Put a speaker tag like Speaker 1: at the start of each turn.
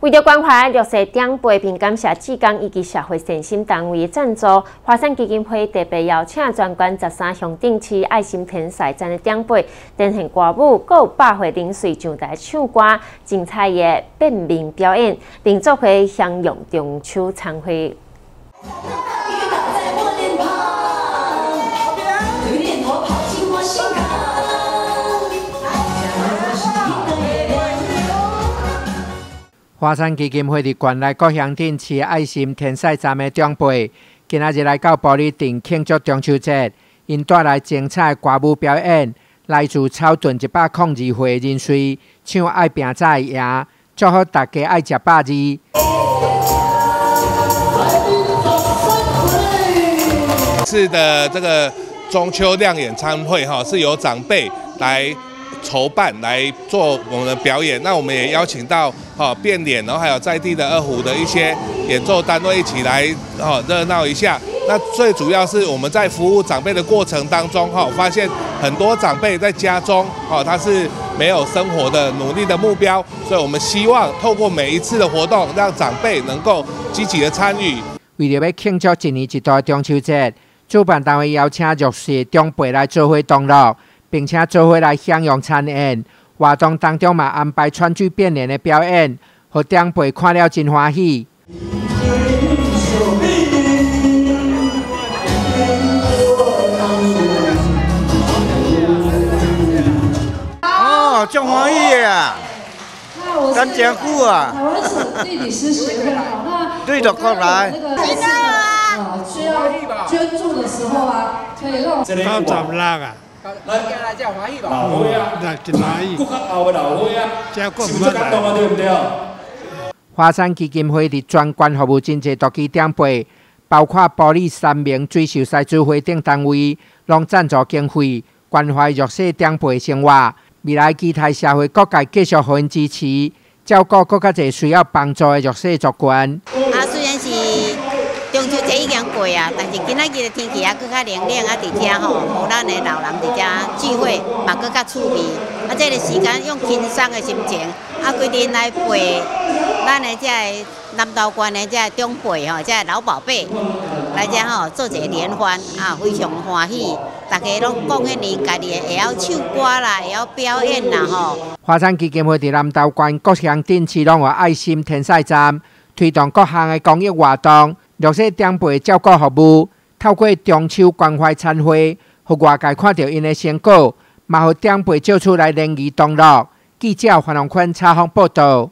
Speaker 1: 为着关怀弱势长辈，并感谢志工以及社会善心单位赞助，华山基金会特别邀请专管十三乡定区爱心天使站的长辈，进行歌舞，各百岁零岁上台唱歌，精彩的变面表演，并作为享用中秋餐会。
Speaker 2: 华山基金会的关内各乡镇市爱心天赛站的长辈，今仔日来到玻璃顶庆祝中秋节，因带来精彩歌舞表演，来自超顿一百零二岁人士唱爱拼才赢，祝福大家爱食百二。
Speaker 3: 次的这个中秋亮演唱会哈，是由长辈来。筹办来做我们的表演，那我们也邀请到哈变脸，然后还有在地的二胡的一些演奏单位一起来哈热闹一下。那最主要是我们在服务长辈的过程当中哈，发现很多长辈在家中哈他是没有生活的努力的目标，所以我们希望透过每一次的活动，让长辈能够积极的参与。
Speaker 2: 为了庆祝一年一度的中秋节，主办单位邀请弱势长辈来做会动乐。并且做回来享用餐宴，活动当中嘛安排川剧变脸的表演，和长辈看了真欢喜。
Speaker 4: 哦，真欢喜啊！真艰苦啊！台湾省地理师协会
Speaker 5: 啊，对着过来。知道啊。需要捐助的时候啊，可以用。
Speaker 2: 到怎啦华裔吧。老会啊，来真华裔。顾客后的老会啊，叫顾客来。对不对？华山基金会的专管服务真济多期长辈，包括玻璃三明水秀赛主会等单位，拢赞助经费，关怀弱势长辈生活。未来期待社会各界继续互因支持，照顾更加侪需要帮助的弱势族群。
Speaker 6: 但是今仔日的天气也更较凉凉啊，伫遮吼，互咱的老人伫遮聚会嘛更较趣味。啊，这个时间用轻松的心情，啊，规定来陪咱的这南投县的这长辈吼，这老宝贝来遮吼做一个联欢啊，非常欢喜。大家拢贡献你家己会晓唱歌啦，会晓表演啦吼。
Speaker 2: 华山基金会伫南投县各乡镇市拢有爱心天赛站，推动各项的公益活动。绿色长辈照顾服务，透过中秋关怀餐会，互外界看到因的成果，嘛互长辈照出来联谊同乐。记者黄龙坤采访报道。